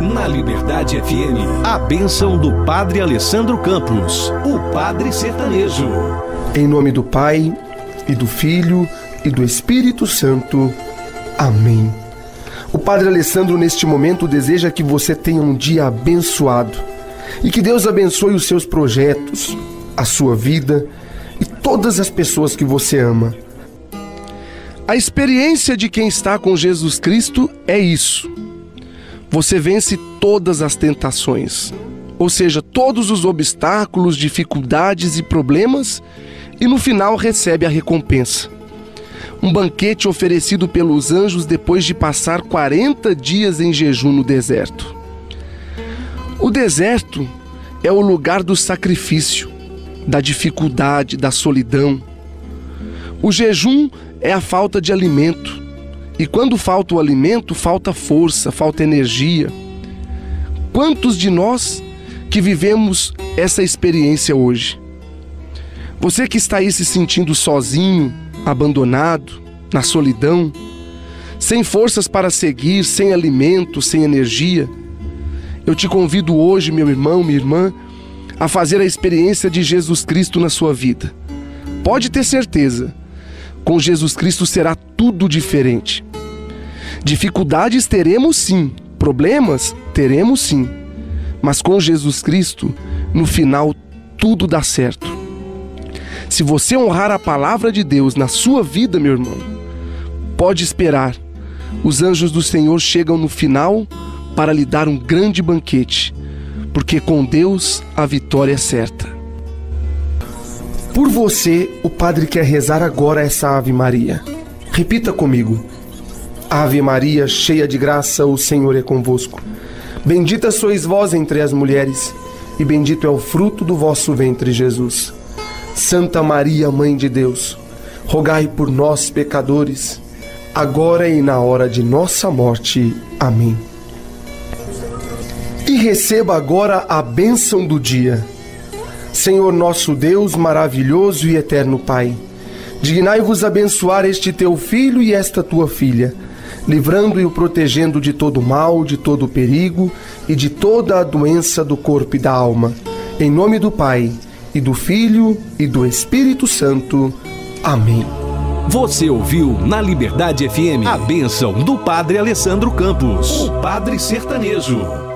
Na Liberdade FM, a bênção do Padre Alessandro Campos, o Padre Sertanejo. Em nome do Pai, e do Filho, e do Espírito Santo. Amém. O Padre Alessandro, neste momento, deseja que você tenha um dia abençoado e que Deus abençoe os seus projetos, a sua vida e todas as pessoas que você ama. A experiência de quem está com Jesus Cristo é isso. Você vence todas as tentações, ou seja, todos os obstáculos, dificuldades e problemas, e no final recebe a recompensa. Um banquete oferecido pelos anjos depois de passar 40 dias em jejum no deserto. O deserto é o lugar do sacrifício, da dificuldade, da solidão. O jejum é a falta de alimento. E quando falta o alimento, falta força, falta energia. Quantos de nós que vivemos essa experiência hoje? Você que está aí se sentindo sozinho, abandonado, na solidão, sem forças para seguir, sem alimento, sem energia, eu te convido hoje, meu irmão, minha irmã, a fazer a experiência de Jesus Cristo na sua vida. Pode ter certeza, com Jesus Cristo será tudo diferente. Dificuldades teremos sim, problemas teremos sim, mas com Jesus Cristo, no final, tudo dá certo. Se você honrar a palavra de Deus na sua vida, meu irmão, pode esperar. Os anjos do Senhor chegam no final para lhe dar um grande banquete, porque com Deus a vitória é certa. Por você, o Padre quer rezar agora essa Ave Maria. Repita comigo. Ave Maria, cheia de graça, o Senhor é convosco. Bendita sois vós entre as mulheres, e bendito é o fruto do vosso ventre, Jesus. Santa Maria, Mãe de Deus, rogai por nós, pecadores, agora e na hora de nossa morte. Amém. E receba agora a bênção do dia. Senhor nosso Deus, maravilhoso e eterno Pai, dignai-vos abençoar este teu filho e esta tua filha livrando e o protegendo de todo mal, de todo perigo e de toda a doença do corpo e da alma. Em nome do Pai, e do Filho, e do Espírito Santo. Amém. Você ouviu na Liberdade FM a bênção do Padre Alessandro Campos, o Padre Sertanejo.